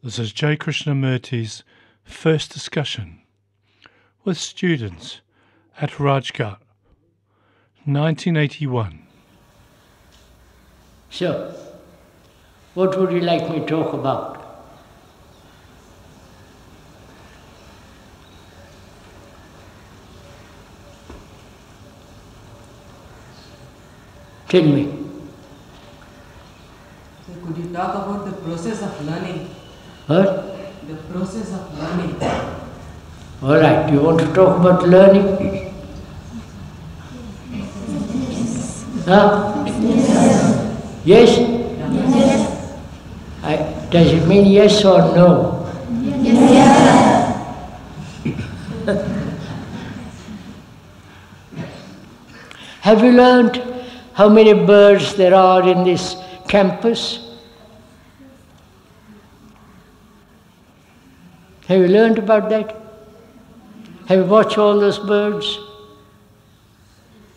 This is J. Krishnamurti's first discussion with students at Rajghat, 1981. So, what would you like me to talk about? Tell me. So could you talk about the process of learning? What? The process of learning. All right, you want to talk about learning? Huh? Yes? I, does it mean yes or no? Yes. Have you learned how many birds there are in this campus? Have you learned about that? Have you watched all those birds?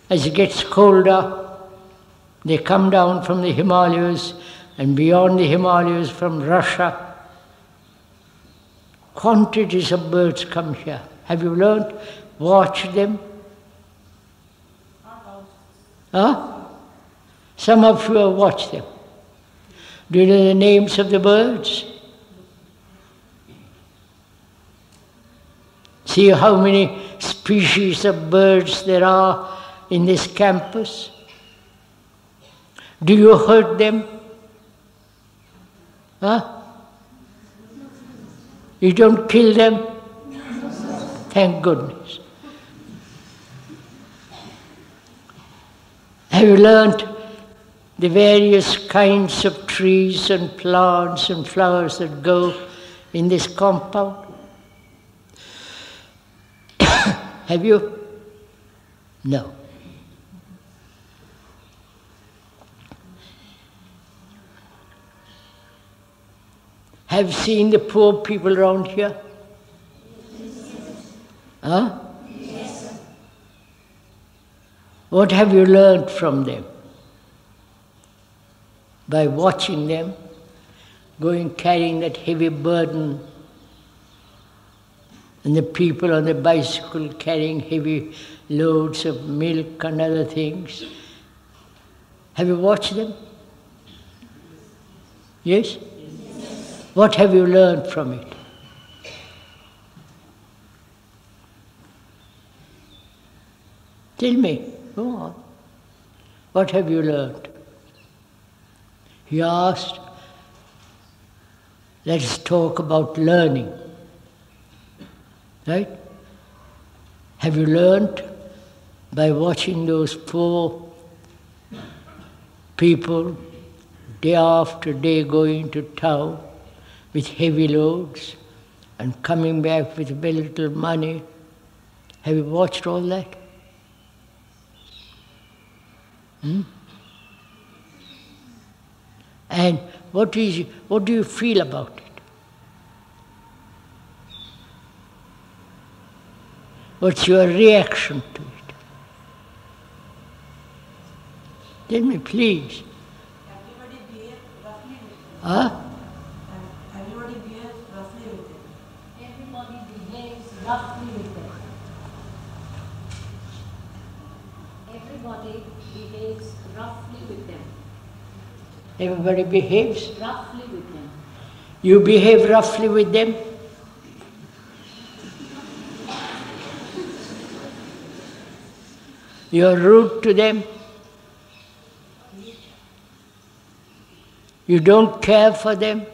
As it gets colder, they come down from the Himalayas and beyond the Himalayas from Russia. Quantities of birds come here. Have you learned? Watch them. Huh? Some of you have watched them. Do you know the names of the birds? See how many species of birds there are in this campus? Do you hurt them? Huh? You don't kill them? Thank goodness. Have you learned the various kinds of trees and plants and flowers that go in this compound? Have you? No. Have seen the poor people around here? Huh? What have you learned from them? By watching them, going carrying that heavy burden, and the people on the bicycle carrying heavy loads of milk and other things. Have you watched them? Yes? What have you learned from it? Tell me, go on. What have you learned? He asked, let's talk about learning. Right? Have you learned by watching those poor people day after day going to town with heavy loads and coming back with very little money? Have you watched all that? Hmm? And what is what do you feel about it? What's your reaction to it? Tell me, please. Everybody behave roughly with Huh? Everybody behave roughly with them. Everybody behaves roughly with them. Everybody behaves roughly with them. Everybody behaves. Roughly with them. You behave roughly with them. You're rude to them. You don't care for them.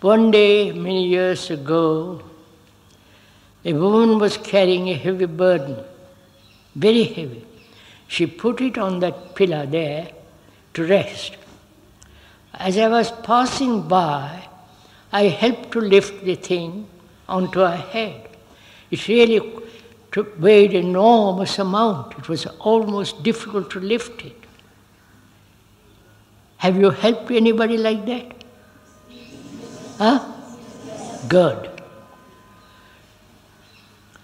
One day, many years ago, a woman was carrying a heavy burden, very heavy. She put it on that pillar there to rest. As I was passing by, I helped to lift the thing onto her head. It really weighed enormous amount. It was almost difficult to lift it. Have you helped anybody like that? Huh? Good.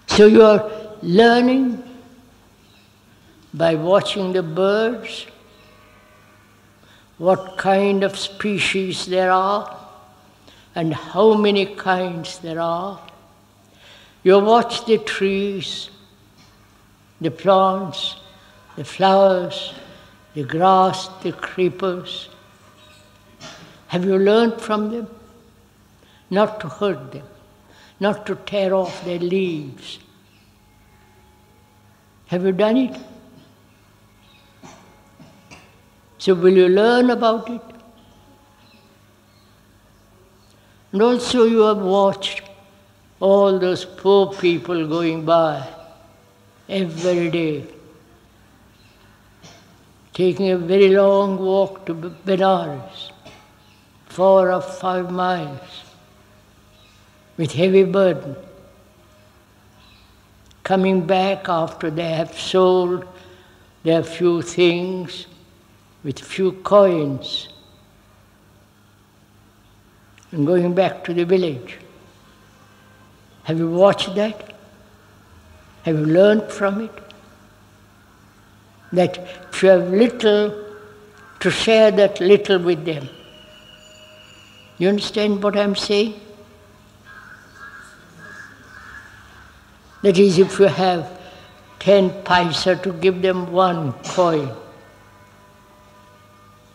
So you are learning by watching the birds, what kind of species there are and how many kinds there are. You watch the trees, the plants, the flowers, the grass, the creepers. Have you learned from them? Not to hurt them, not to tear off their leaves. Have you done it? So, will you learn about it? And also, you have watched all those poor people going by every day, taking a very long walk to Benares, four or five miles, with heavy burden, coming back after they have sold their few things with few coins and going back to the village. Have you watched that? Have you learned from it? That if you have little, to share that little with them. You understand what I'm saying? That is, if you have ten paisa to give them one coin,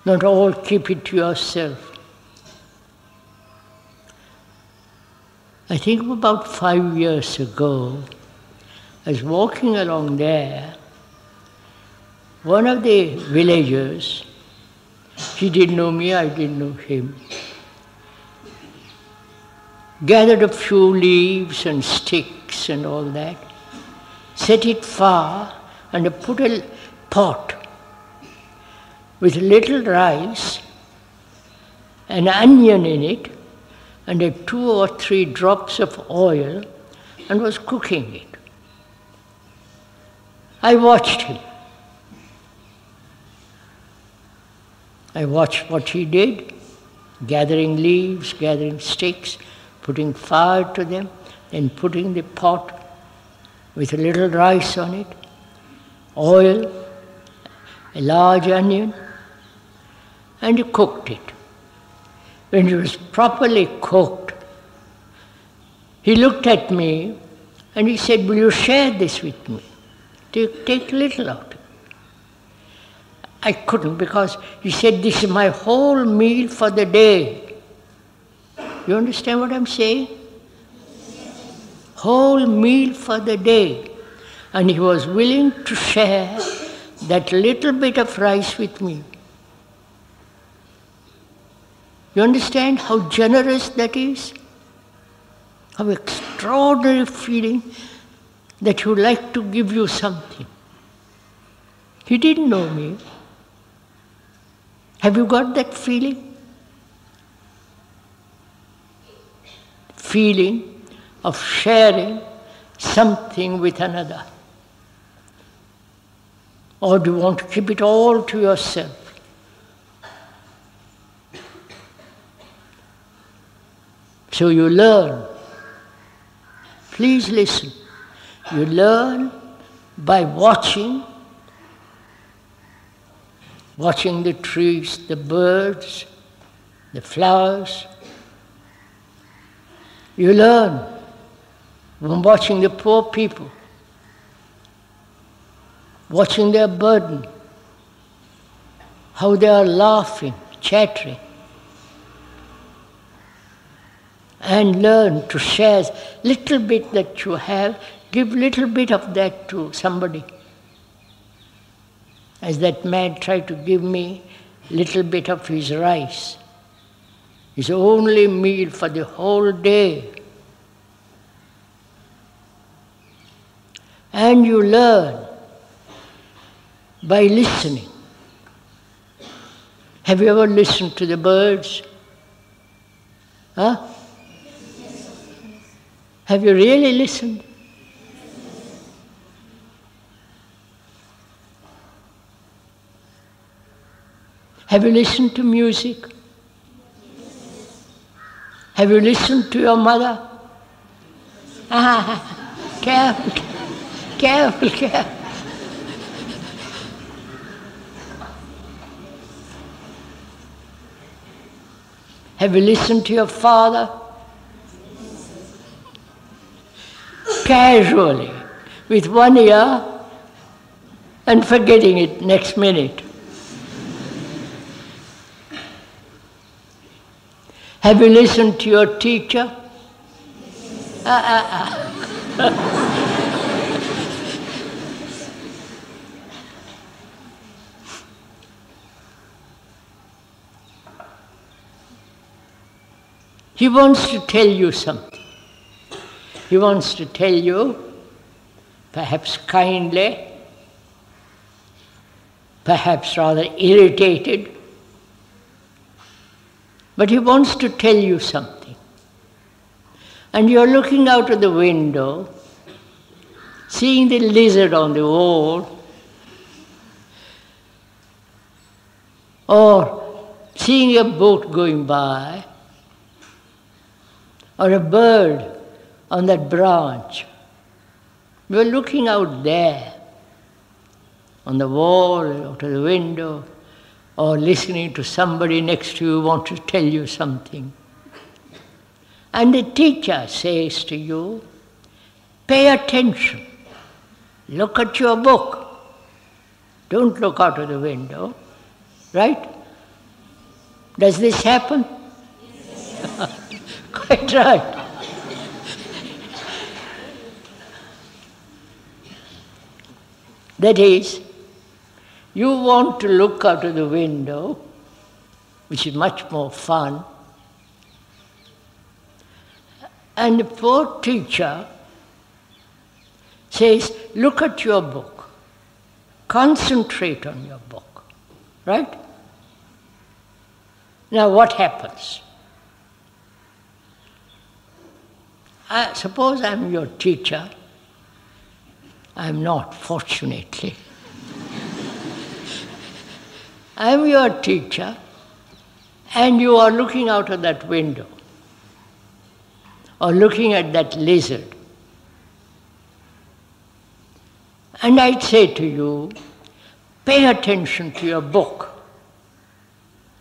not all keep it to yourself. I think about five years ago, I was walking along there. One of the villagers, he didn't know me, I didn't know him, gathered a few leaves and sticks and all that, set it far, and put a pot with a little rice, an onion in it, and a two or three drops of oil, and was cooking it. I watched him. I watched what he did, gathering leaves, gathering sticks, putting fire to them, then putting the pot with a little rice on it, oil, a large onion, and he cooked it. When it was properly cooked, he looked at me and he said, Will you share this with me? Take, take little out. I couldn't because he said, This is my whole meal for the day. You understand what I'm saying? Whole meal for the day. And he was willing to share that little bit of rice with me. You understand how generous that is? How extraordinary feeling that would like to give you something. He didn't know me. Have you got that feeling? Feeling of sharing something with another. Or do you want to keep it all to yourself? So you learn. Please listen. You learn by watching, watching the trees, the birds, the flowers. You learn from watching the poor people, watching their burden, how they are laughing, chattering and learn to share little bit that you have, give little bit of that to somebody. As that man tried to give me little bit of his rice, his only meal for the whole day. And you learn by listening. Have you ever listened to the birds? Huh? Have you really listened? Have you listened to music? Have you listened to your mother? Ah, careful, careful, careful. Have you listened to your father? Casually, with one ear and forgetting it next minute. Have you listened to your teacher? Ah, ah, ah. He wants to tell you something. He wants to tell you, perhaps kindly, perhaps rather irritated, but he wants to tell you something. And you're looking out of the window, seeing the lizard on the wall, or seeing a boat going by, or a bird on that branch. we are looking out there, on the wall, out of the window, or listening to somebody next to you want to tell you something. And the teacher says to you, pay attention, look at your book. Don't look out of the window, right? Does this happen? Quite right. That is, you want to look out of the window, which is much more fun, and the poor teacher says, Look at your book, concentrate on your book, right? Now, what happens? I suppose I'm your teacher. I'm not, fortunately. I'm your teacher, and you are looking out of that window or looking at that lizard. And I'd say to you, pay attention to your book.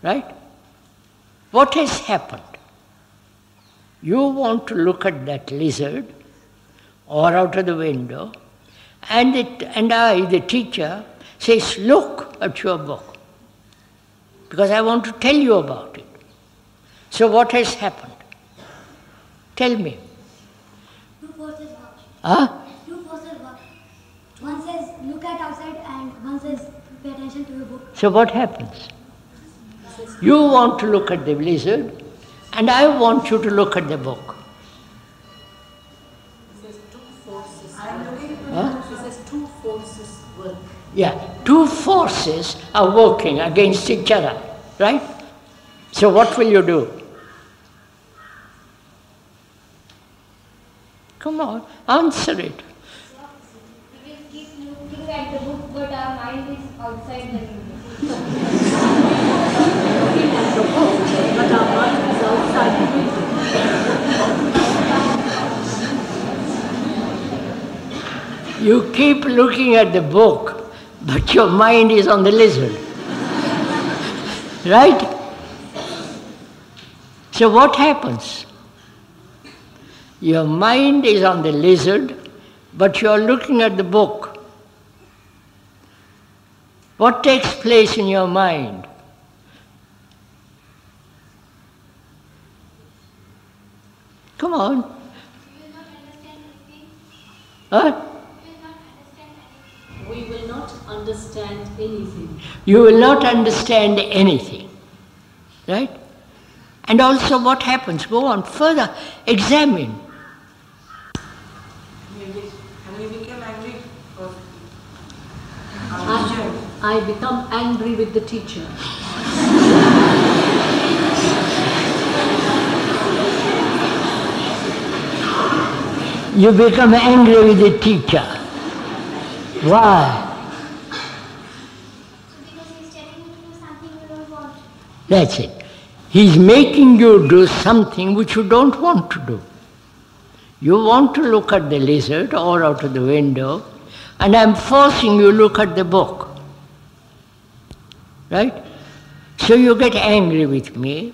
Right? What has happened? You want to look at that lizard or out of the window, and, it, and I, the teacher, says, Look at your book because I want to tell you about it. So, what has happened? Tell me. Two forces work. Huh? Two forces work. One says look at outside and one says pay attention to your book. So, what happens? You want to look at the lizard, and I want you to look at the book. Yeah, two forces are working against each other, right? So, what will you do? Come on, answer it. We keep looking at the book, but our mind is outside the window. You keep looking at the book, but your mind is on the lizard. right? So, what happens? Your mind is on the lizard, but you are looking at the book. What takes place in your mind? Come on. Huh? Understand anything. You will not understand anything. Right? And also, what happens? Go on further, examine. And we became angry because I, I become angry with the teacher. You become angry with the teacher. Why? Because he's telling you to do something you don't want. That's it. He's making you do something which you don't want to do. You want to look at the lizard or out of the window, and I'm forcing you to look at the book. Right? So you get angry with me,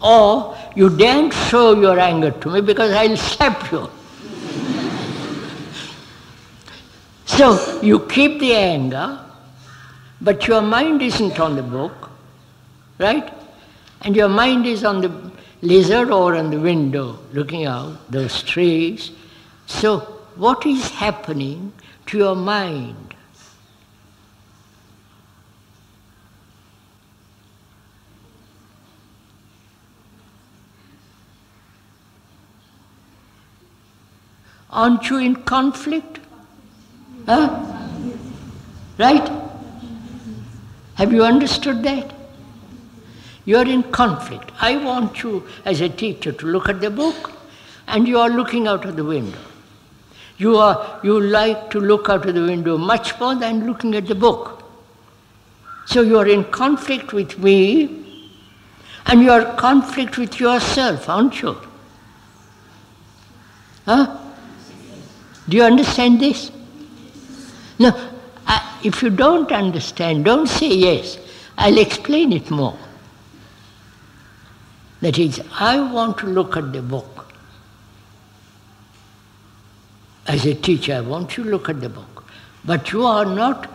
Or you daren't show your anger to me because I'll slap you. so you keep the anger, but your mind isn't on the book, right? And your mind is on the lizard or on the window looking out, those trees. So, what is happening to your mind? Aren't you in conflict? Huh? Right? Have you understood that? You are in conflict. I want you, as a teacher, to look at the book, and you are looking out of the window. You, are, you like to look out of the window much more than looking at the book. So you are in conflict with me, and you are in conflict with yourself, aren't you? Huh? Do you understand this? No, I, if you don't understand, don't say yes. I'll explain it more. That is, I want to look at the book. As a teacher, I want you to look at the book. But you are not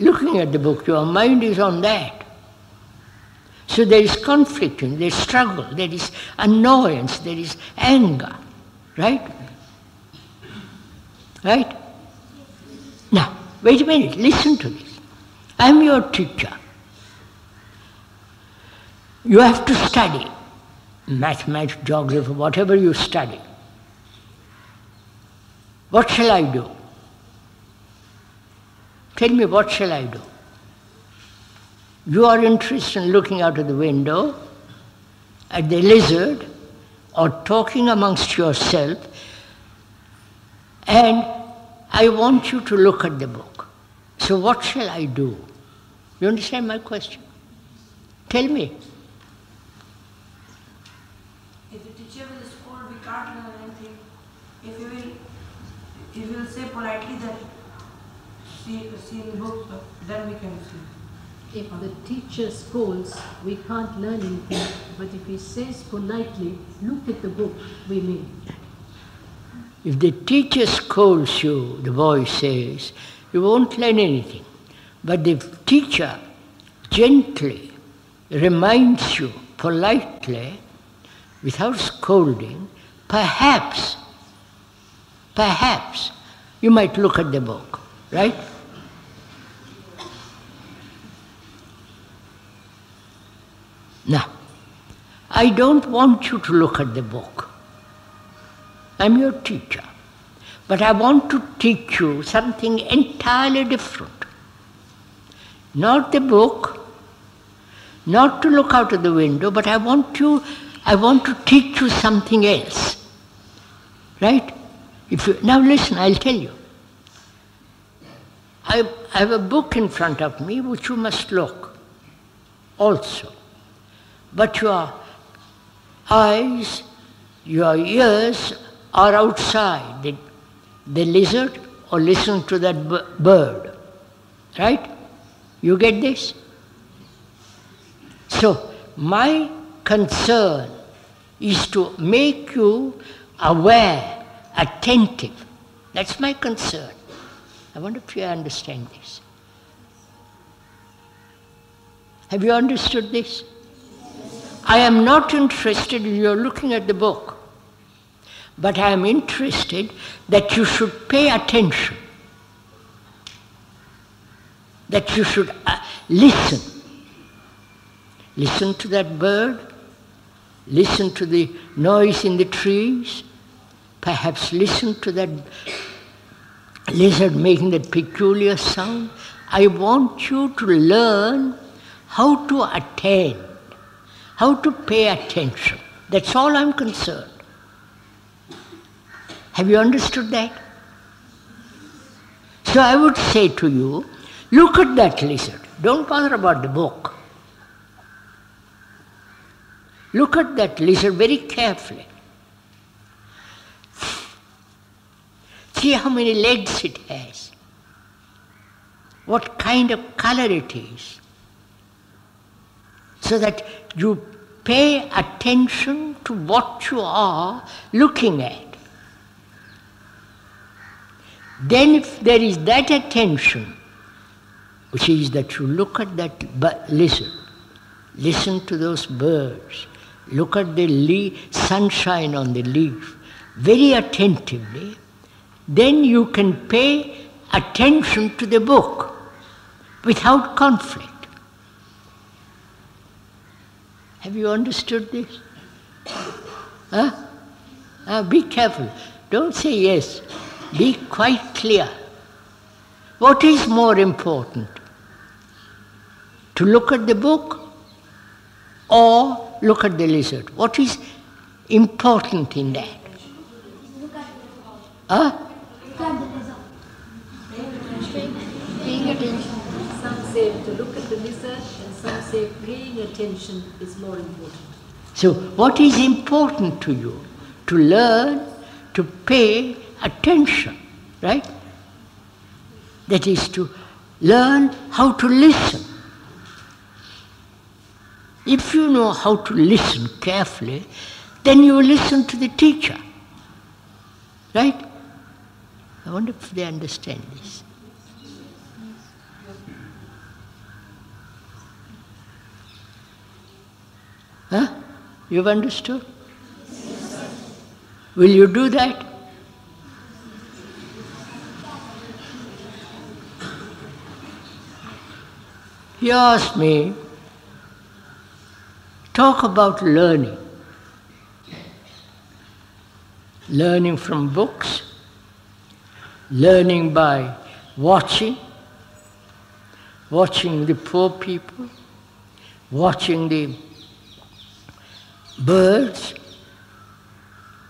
looking at the book, your mind is on that. So there is conflict, there is struggle, there is annoyance, there is anger. Right? Right? Now, wait a minute, listen to this. I am your teacher. You have to study mathematics, geography, whatever you study. What shall I do? Tell me, what shall I do? You are interested in looking out of the window at the lizard or talking amongst yourself, and I want you to look at the book. So, what shall I do? You understand my question? Tell me. If the teacher will scold, we can't learn anything. If you will, if you will say politely that see, see in book, then we can see. If the teacher scolds, we can't learn anything. But if he says politely, look at the book, we may. If the teacher scolds you, the boy says, you won't learn anything. But the teacher gently reminds you politely, without scolding, perhaps, perhaps you might look at the book, right? Now, I don't want you to look at the book. I'm your teacher. But I want to teach you something entirely different. Not the book, not to look out of the window, but I want you, I want to teach you something else. Right? If you, now listen, I'll tell you. I, I have a book in front of me which you must look also. But your eyes, your ears are outside the, lizard or listen to that bird. Right? You get this? So, my concern is to make you aware, attentive. That's my concern. I wonder if you understand this. Have you understood this? I am not interested in your looking at the book, but I am interested that you should pay attention, that you should uh, listen. Listen to that bird, listen to the noise in the trees, perhaps listen to that lizard making that peculiar sound. I want you to learn how to attend, how to pay attention. That's all I'm concerned. Have you understood that? So I would say to you, look at that lizard. Don't bother about the book. Look at that lizard very carefully. See how many legs it has. What kind of color it is. So that you pay attention to what you are looking at. Then, if there is that attention, which is that you look at that, but listen, listen to those birds, look at the sunshine on the leaf, very attentively, then you can pay attention to the book without conflict. Have you understood this? Huh? Now be careful. Don't say yes. Be quite clear. What is more important? To look at the book or look at the lizard? What is important in that? Huh? Some say to look at the lizard, and some say paying attention is more important. So, what is important to you? To learn to pay attention, right? That is to learn how to listen. If you know how to listen carefully, then you listen to the teacher. Right? I wonder if they understand this. Huh? You've understood? Will you do that? He asked me, talk about learning. Learning from books, learning by watching, watching the poor people, watching the birds,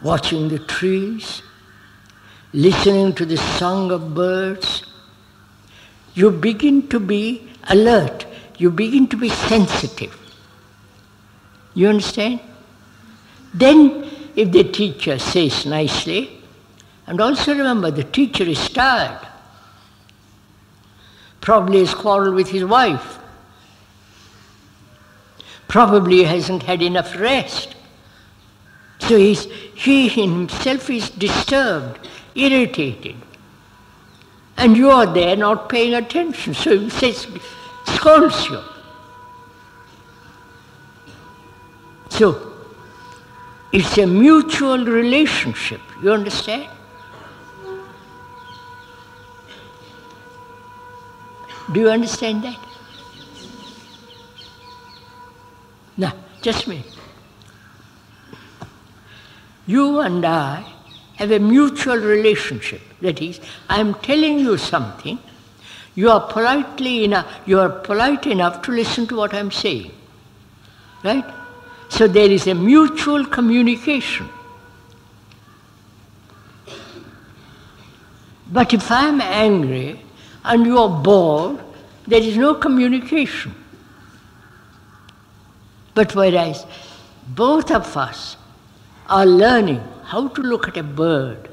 watching the trees, listening to the song of birds, you begin to be alert, you begin to be sensitive. You understand? Then, if the teacher says nicely, and also remember the teacher is tired, probably has quarreled with his wife, probably hasn't had enough rest. So he's, he himself is disturbed, irritated. And you are there not paying attention. So he says, scolds you. So it's a mutual relationship. You understand? Do you understand that? Now, just me. You and I have a mutual relationship. That is, I am telling you something, you are politely enough, you are polite enough to listen to what I am saying. Right? So there is a mutual communication. But if I am angry and you are bored, there is no communication. But whereas both of us are learning how to look at a bird,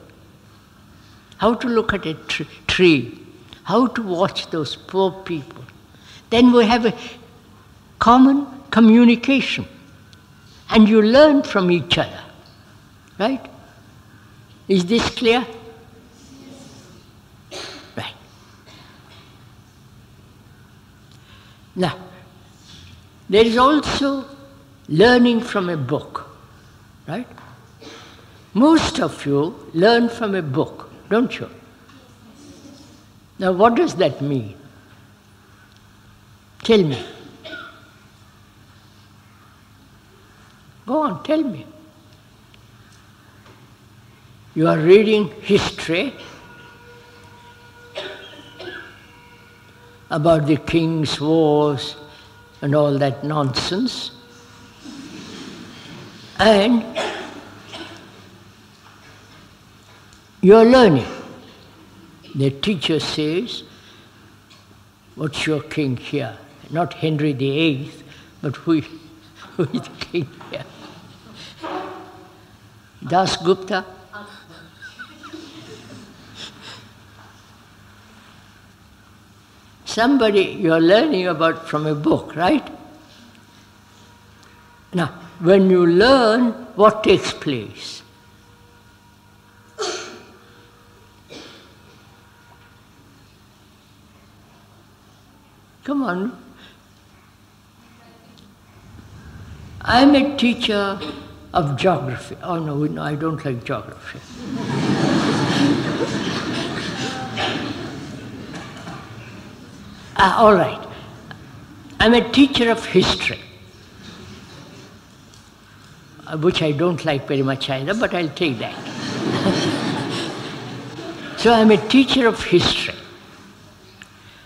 how to look at a tr- tree, how to watch those poor people, then we have a common communication. And you learn from each other. Right? Is this clear? Right. Now, there is also learning from a book, right? Most of you learn from a book, don't you? Now, what does that mean? Tell me. Go on, tell me. You are reading history about the king's wars and all that nonsense. And you are learning. The teacher says, What's your king here? Not Henry VIII, but who, who is the king here? Das Gupta? Somebody you're learning about from a book, right? Now, when you learn, what takes place? Come on. I'm a teacher of geography. Oh no, no, I don't like geography. Ah, all right. I'm a teacher of history, Uh, which I don't like very much either, but I'll take that. so I'm a teacher of history.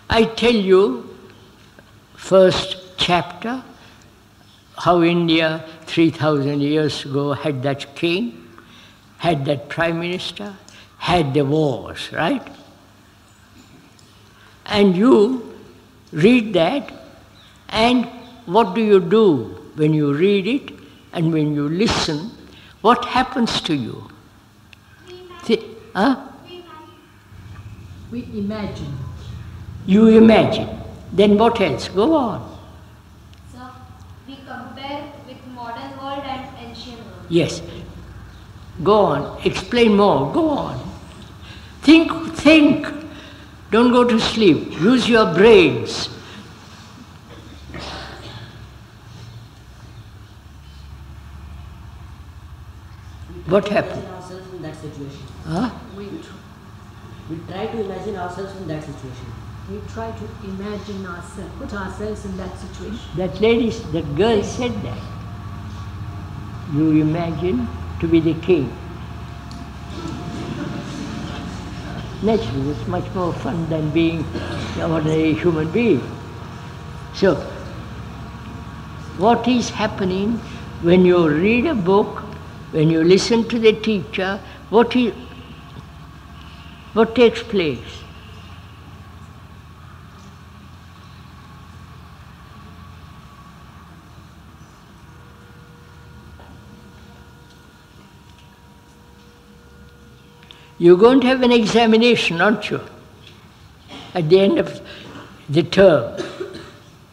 I tell you, first chapter, how India 3,000 years ago had that king, had that prime minister, had the wars, right? And you read that, and what do you do when you read it and when you listen? What happens to you? Huh? We imagine. You imagine. Then what else? Go on. So we compare with modern world and ancient world. Yes. Go on. Explain more. Go on. Think, think. Don't go to sleep. Use your brains. What happened? Imagine ourselves in that situation. Huh? We, We try to imagine ourselves in that situation. we try to imagine ourselves, put ourselves in that situation. That lady, that girl said that. You imagine to be the king. Naturally, it's much more fun than being an ordinary human being. So, what is happening when you read a book, when you listen to the teacher, what is, what takes place? You're going to have an examination, aren't you? At the end of the term.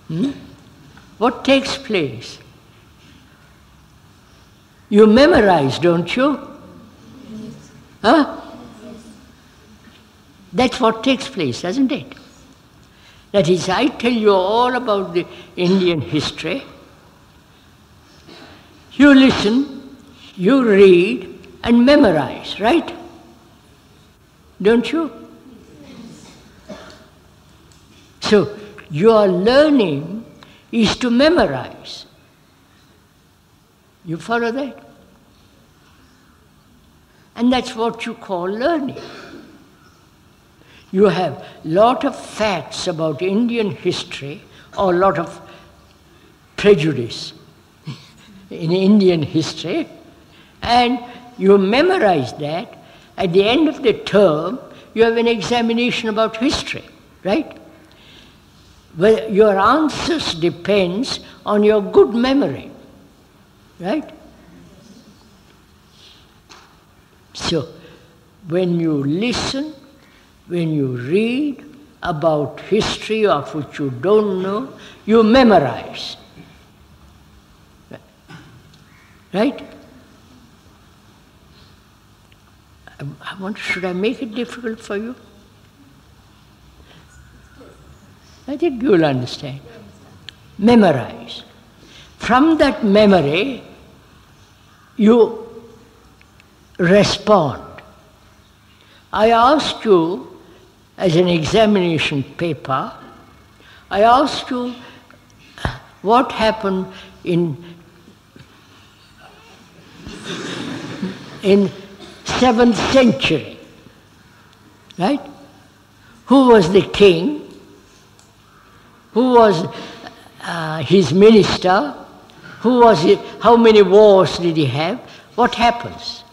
Hmm? What takes place? You memorize, don't you? Huh? That's what takes place, doesn't it? That is, I tell you all about the Indian history. You listen, you read, and memorize, right? Don't you? So, your learning is to memorize. You follow that? And that's what you call learning. You have a lot of facts about Indian history or lot of prejudice in Indian history, and you memorize that. At the end of the term, you have an examination about history, right? Well, your answers depends on your good memory, right? So, when you listen, when you read about history of which you don't know, you memorize. Right? Um, I- I wonder, should I make it difficult for you? I think you'll understand. Memorize. From that memory, you respond. I ask you, as an examination paper, I ask you what happened in in seventh century, right? Who was the king? Who was uh, his minister? Who was he? How many wars did he have? What happens?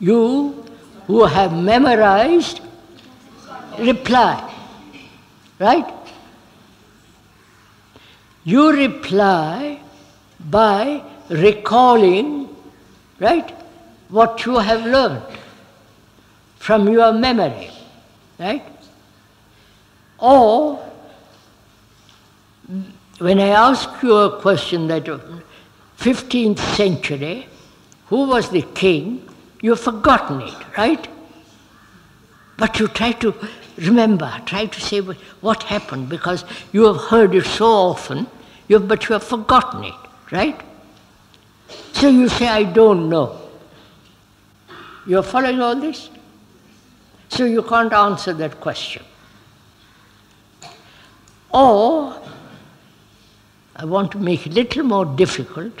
You who have memorized reply, right? You reply by recalling, right, what you have learned from your memory, right? Or when I ask you a question that uh, 15th century, who was the king, you've forgotten it, right? But you try to remember, try to say what happened because you have heard it so often, you have, but you have forgotten it, right? So you say, I don't know. You're following all this? So you can't answer that question. Or, I want to make it a little more difficult.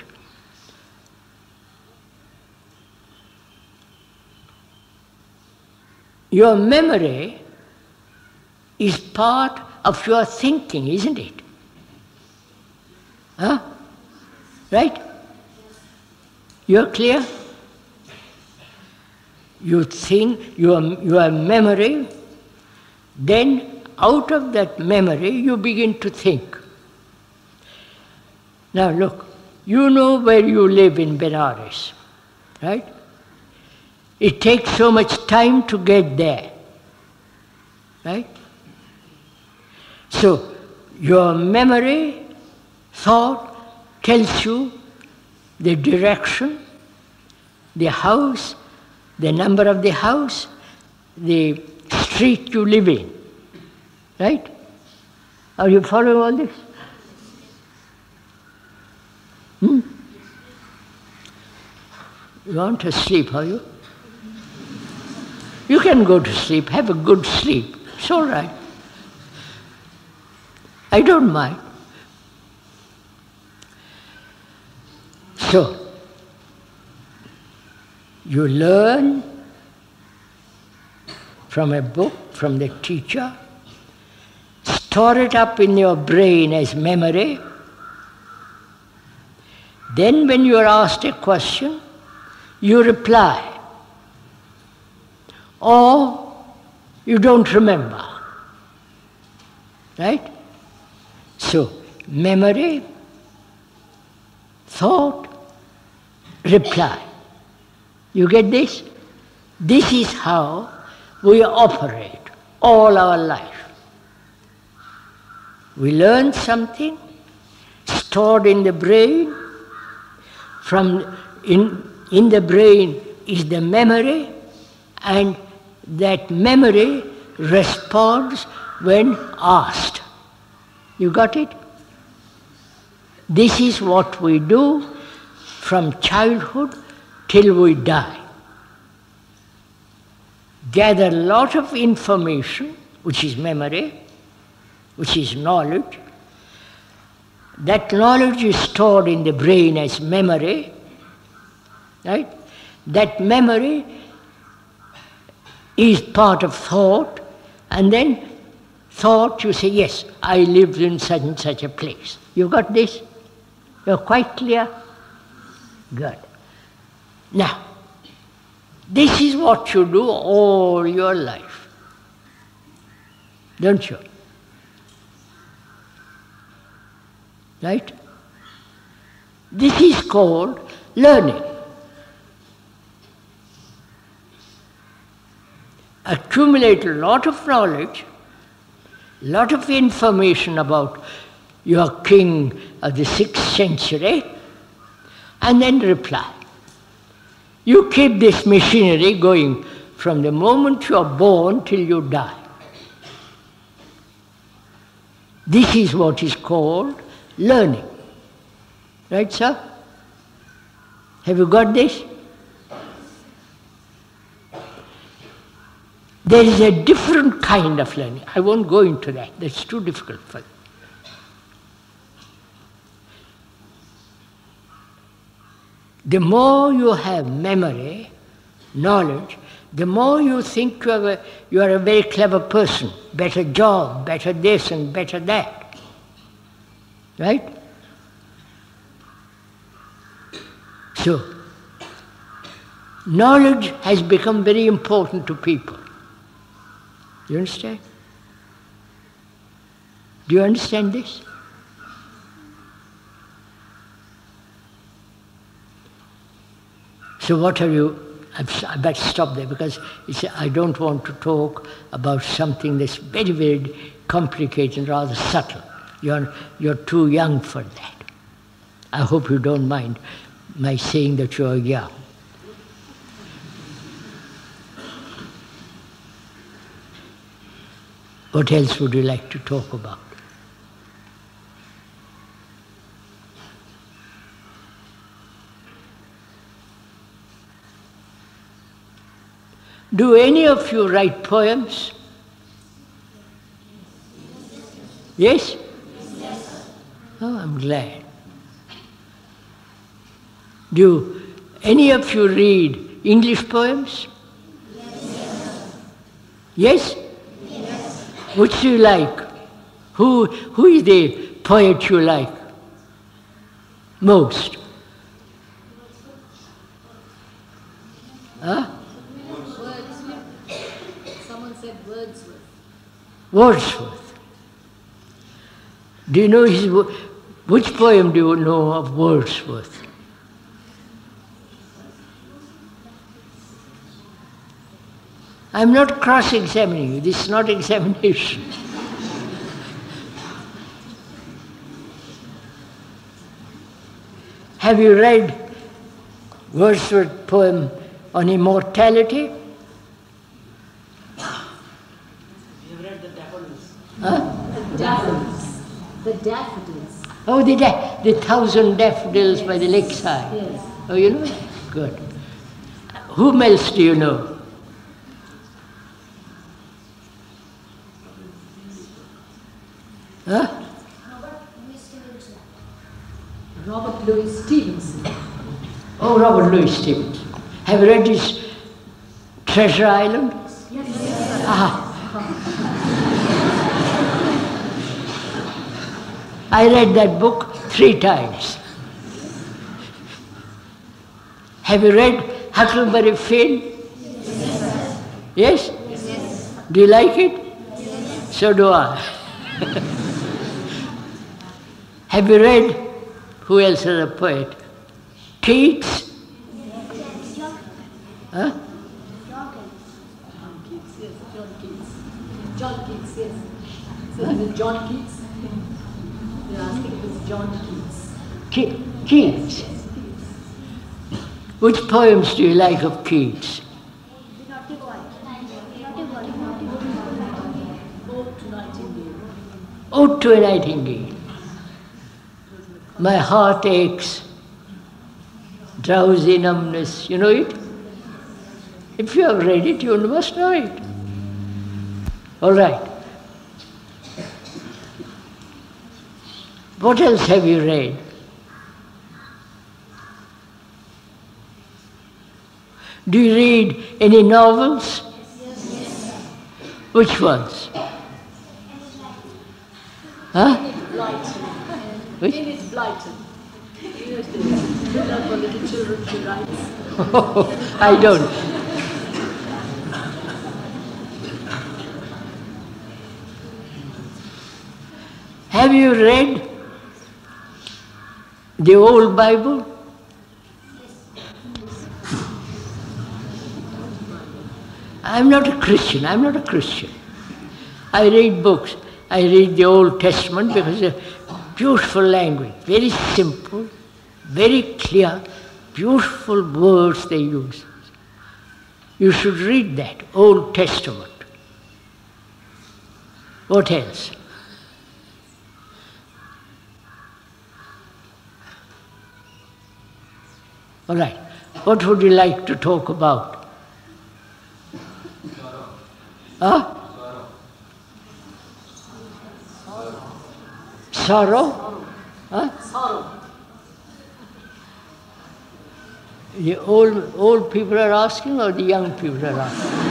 Your memory is part of your thinking, isn't it? Huh? Right? You're clear? You think your, your memory, then out of that memory you begin to think. Now look, you know where you live in Benares, right? It takes so much time to get there, right? So your memory, thought tells you the direction, the house, the number of the house, the street you live in. Right? Are you following all this? You want to sleep, are you? You can go to sleep, have a good sleep. It's all right. I don't mind. So, you learn from a book, from the teacher, store it up in your brain as memory. Then, when you are asked a question, you reply. Or you don't remember. Right? So, memory, thought, reply. You get this? This is how we operate all our life. We learn something stored in the brain. From in, in the brain is the memory, and that memory responds when asked. You got it? This is what we do from childhood till we die. Gather a lot of information, which is memory, which is knowledge. That knowledge is stored in the brain as memory, right? That memory is part of thought, and then thought you say, Yes, I lived in such and such a place. You got this? You're quite clear? Good. Now, this is what you do all your life. Don't you? Right? This is called learning. Accumulate a lot of knowledge, lot of information about your king of the sixth century, and then reply. You keep this machinery going from the moment you are born till you die. This is what is called learning. Right, sir? Have you got this? There is a different kind of learning. I won't go into that, that's too difficult for you. The more you have memory, knowledge, the more you think you are, a, you are a very clever person, better job, better this and better that. Right? So, knowledge has become very important to people. You understand? Do you understand this? So what are you, I better stop there because I don't want to talk about something that's very, very complicated and rather subtle. You're, you're too young for that. I hope you don't mind my saying that you're young. What else would you like to talk about? Do any of you write poems? Yes? Oh, I'm glad. Do any of you read English poems? Yes? Which you like? Who, who is the poet you like most? Huh? Someone said Wordsworth. Wordsworth. Do you know his, which poem do you know of Wordsworth? I'm not cross-examining you. This is not examination. Have you read Wordsworth's poem on immortality? You've read the daffodils. Huh? The daffodils. The daffodils. Oh, the, da- the thousand daffodils by the lakeside. Yes. Oh, you know it? Good. Whom else do you know? Huh? Robert Louis Stevenson. Oh, Robert Louis Stevenson. Have you read his Treasure Island? Yes. Ah. I read that book three times. Have you read Huckleberry Finn? Yes? Yes. Do you like it? Yes. So do I. Have you read, who else is a poet? Keats? Huh? John Keats, yes, John Keats. John Keats, yes. So is it John Keats? They're asking if it's John Keats. Ke- Keats. Which poems do you like of Keats? Ode to Nightingale. Ode to a Nightingale. My heart aches, drowsy numbness. You know it? If you have read it, you must know it. All right. What else have you read? Do you read any novels? Yes. Which ones? Huh? Blyton. Which? Enid Blyton. The thriller for little children she writes. I don't. Have you read the old Bible? I'm not a Christian. I'm not a Christian. I read books. I read the Old Testament because a beautiful language, very simple, very clear, beautiful words they use. You should read that, Old Testament. What else? All right. What would you like to talk about? Huh? Sorrow? Huh? Sorrow. The old, old people are asking or the young people are asking?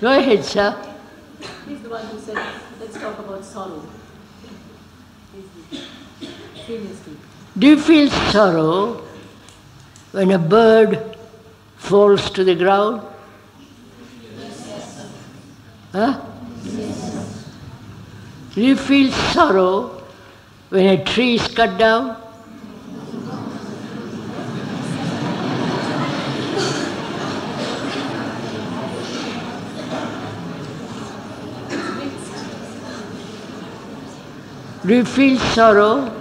Go ahead, sir. He's the one who said, let's talk about sorrow. He's the senior student. Do you feel sorrow when a bird falls to the ground? Huh? Do you feel sorrow when a tree is cut down? Do you feel sorrow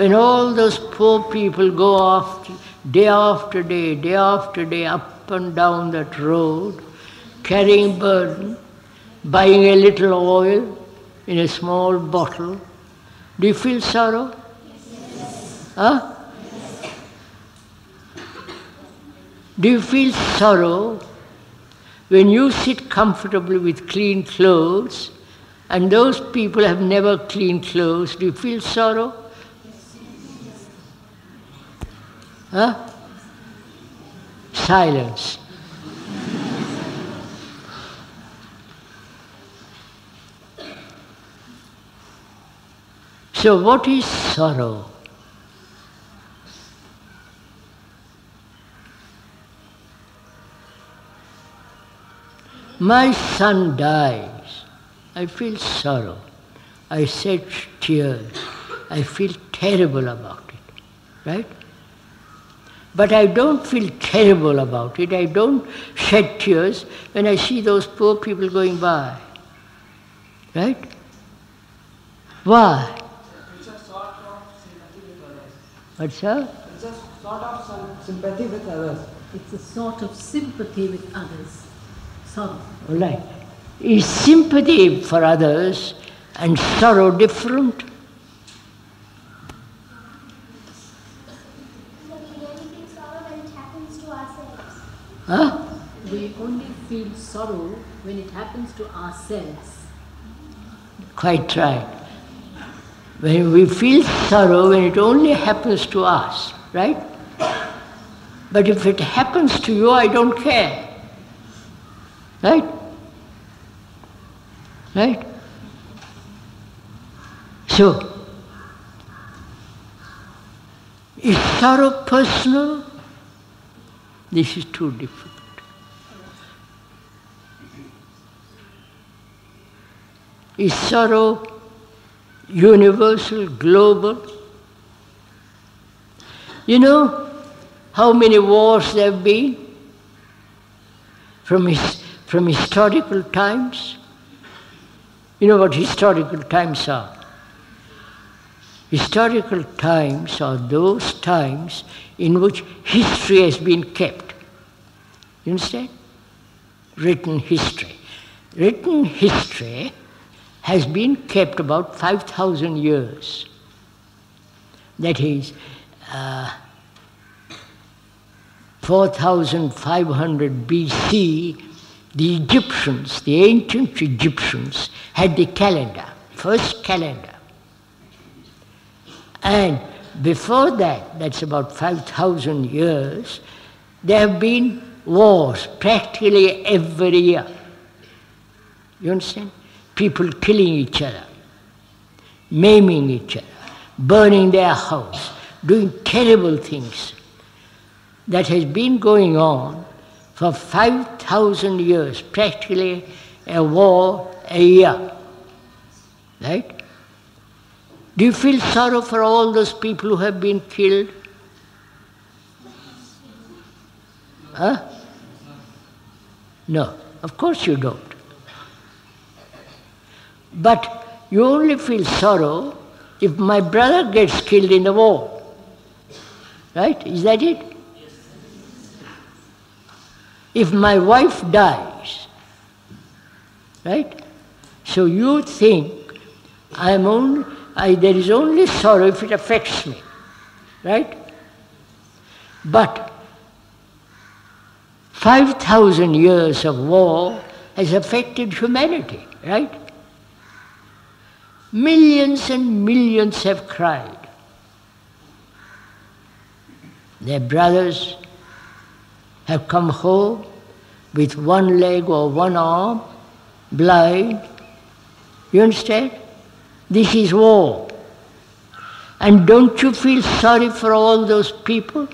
when all those poor people go off day after day, day after day, up and down that road, carrying burden, buying a little oil in a small bottle? Do you feel sorrow? Yes. Huh? Do you feel sorrow when you sit comfortably with clean clothes and those people have never clean clothes? Do you feel sorrow? Huh? Silence. So, what is sorrow? My son dies. I feel sorrow. I shed tears. I feel terrible about it. Right? But I don't feel terrible about it. I don't shed tears when I see those poor people going by. Right? Why? It's a sort of sympathy with others. What's that? It's a sort of sympathy with others. It's a sort of sympathy with others. Sorrow. All right. Is sympathy for others and sorrow different? So we only feel sorrow when it happens to ourselves. Huh? We only feel sorrow when it happens to ourselves. Quite right. When we feel sorrow when it only happens to us, right? But if it happens to you, I don't care. Right? Right? So, is sorrow personal? This is too difficult. Is sorrow universal, global? You know how many wars there have been from, his, from historical times? You know what historical times are? Historical times are those times in which history has been kept. You understand? Written history. Written history has been kept about 5,000 years. That is, uh, 4500 BC, the Egyptians, the ancient Egyptians, had the calendar, first calendar. And before that, that's about 5,000 years, there have been wars practically every year. You understand? People killing each other, maiming each other, burning their house, doing terrible things. That has been going on for 5,000 years, practically a war a year. Right? Do you feel sorrow for all those people who have been killed? Huh? No, of course you don't. But you only feel sorrow if my brother gets killed in the war. Right? Is that it? If my wife dies, right? So you think I'm only, I, there is only sorrow if it affects me, right? But 5,000 years of war has affected humanity, right? Millions and millions have cried. Their brothers have come home with one leg or one arm, blind. You understand? This is war. And don't you feel sorry for all those people?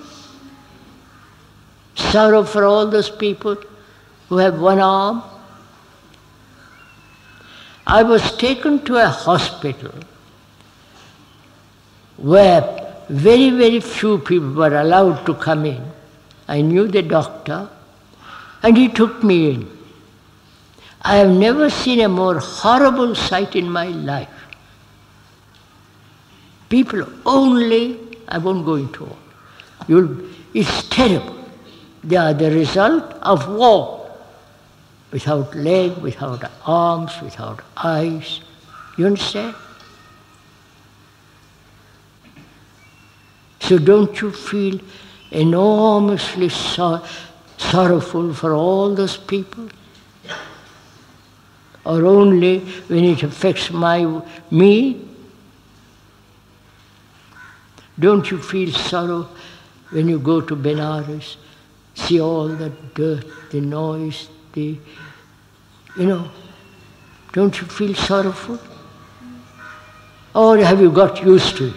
Sorrow for all those people who have one arm? I was taken to a hospital where very, very few people were allowed to come in. I knew the doctor, and he took me in. I have never seen a more horrible sight in my life. People only, I won't go into all. You'll, it's terrible. They are the result of war. Without leg, without arms, without eyes. You understand? So don't you feel enormously sor- sorrowful for all those people? Or only when it affects my me? Don't you feel sorrow when you go to Benares, see all the dirt, the noise, the you know, don't you feel sorrowful? Or have you got used to it?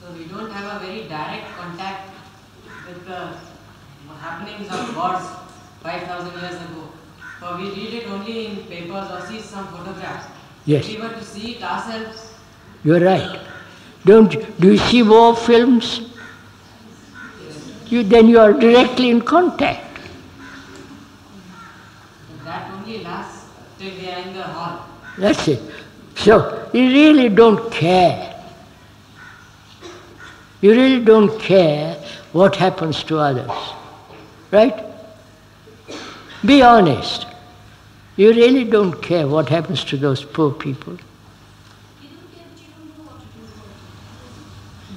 So we don't have a very direct contact with the happenings of wars 5,000 years ago. For we read it only in papers or see some photographs. Yes. We were to see it ourselves, You're right. Don't you, do you see war films? You, then you are directly in contact. that only lasts till we are in the hall. That's it. So you really don't care. You really don't care what happens to others. Right? Be honest. You really don't care what happens to those poor people.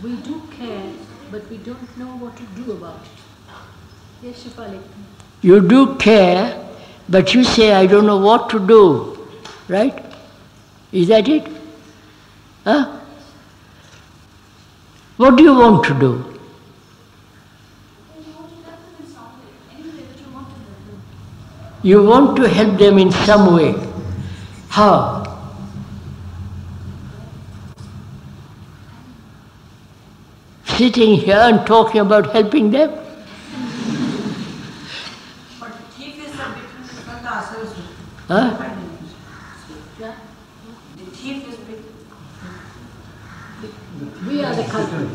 We do care, but we don't know what to do about it. Yes, Shipali. You do care, but you say, I don't know what to do. Right? Is that it? Huh? What do you want to do? You want to help them in some way. How? Sitting here and talking about helping them? But the between the front ourselves. Huh? Yeah? The thief is. We are the culprit.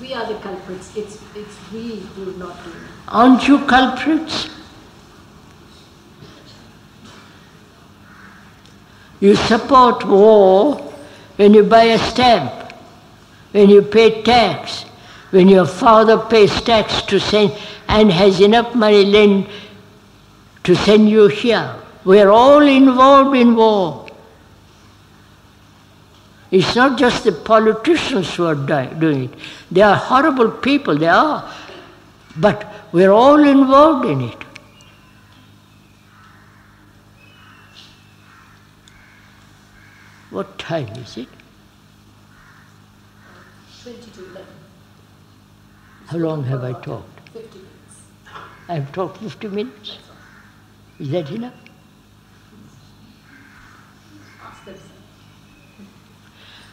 We are the culprits, it's, it's we who are not doing it. Aren't you culprits? You support war when you buy a stamp, when you pay tax, when your father pays tax to send and has enough money lent to send you here. We're all involved in war. It's not just the politicians who are doing it. They are horrible people, they are. But we're all involved in it. What time is it? 20 to 11, How long have I talked? 50 minutes. I've talked 50 minutes. Is that enough?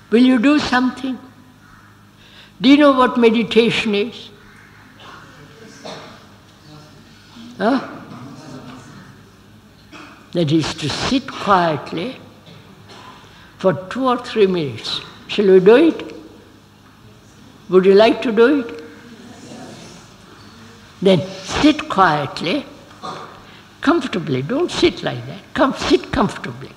Will you do something? Do you know what meditation is? Huh? That is to sit quietly for two or three minutes. Shall we do it? Would you like to do it? Then sit quietly, comfortably. Don't sit like that. Come, sit comfortably.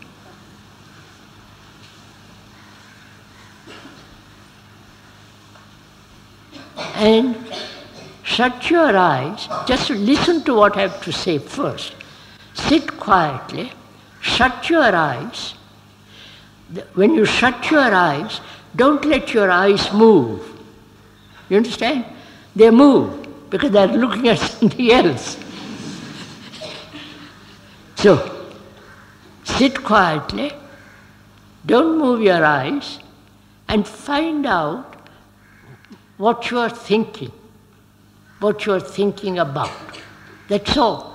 and shut your eyes. Just listen to what I have to say first. Sit quietly, shut your eyes. When you shut your eyes, don't let your eyes move. You understand? They move because they're looking at something else. So, sit quietly, don't move your eyes, and find out what you are thinking, what you are thinking about. That's all.